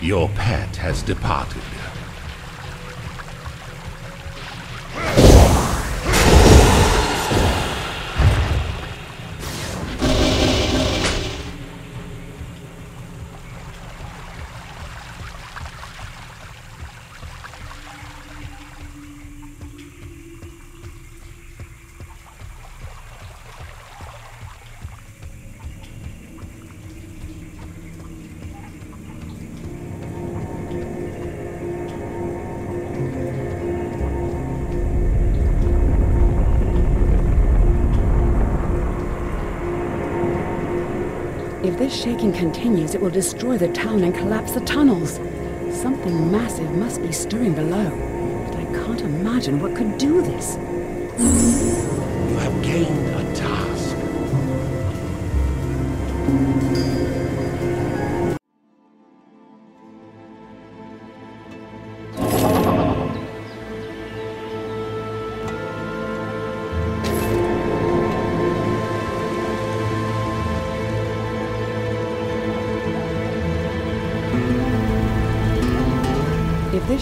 Your pet has departed. This shaking continues, it will destroy the town and collapse the tunnels. Something massive must be stirring below, but I can't imagine what could do this. You have gained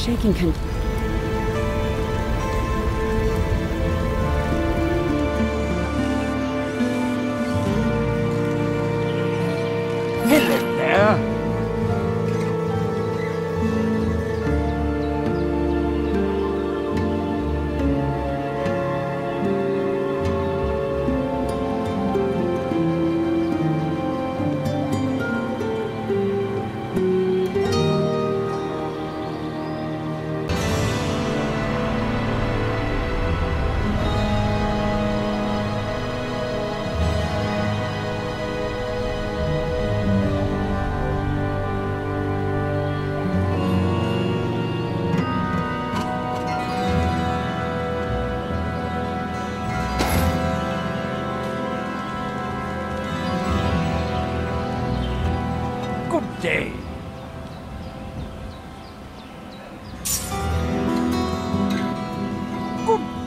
shaking can...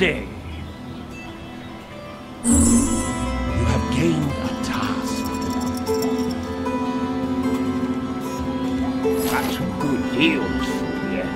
day. You have gained a task. Got some good deals for you.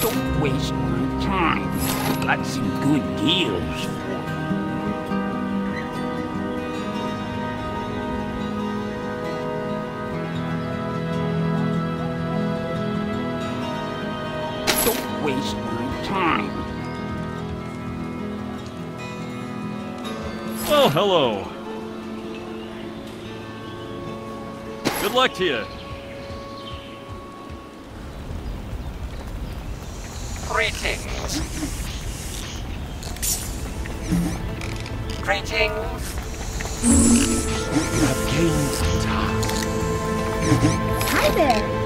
Don't waste my time. Got some good deals time. Well, hello. Good luck to you. Greetings. Greetings. You have gained a task. Hi there.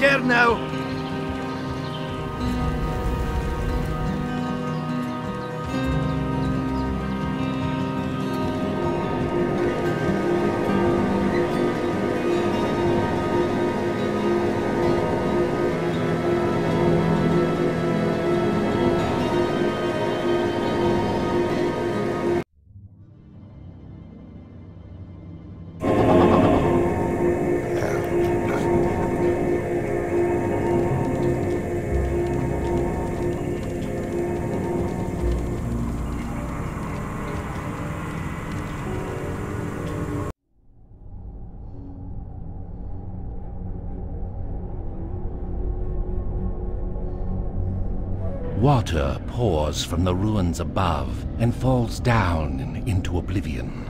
Care now. Water pours from the ruins above and falls down into oblivion.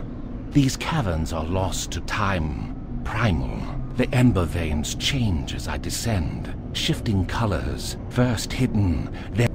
These caverns are lost to time, primal. The ember veins change as I descend, shifting colors, first hidden, then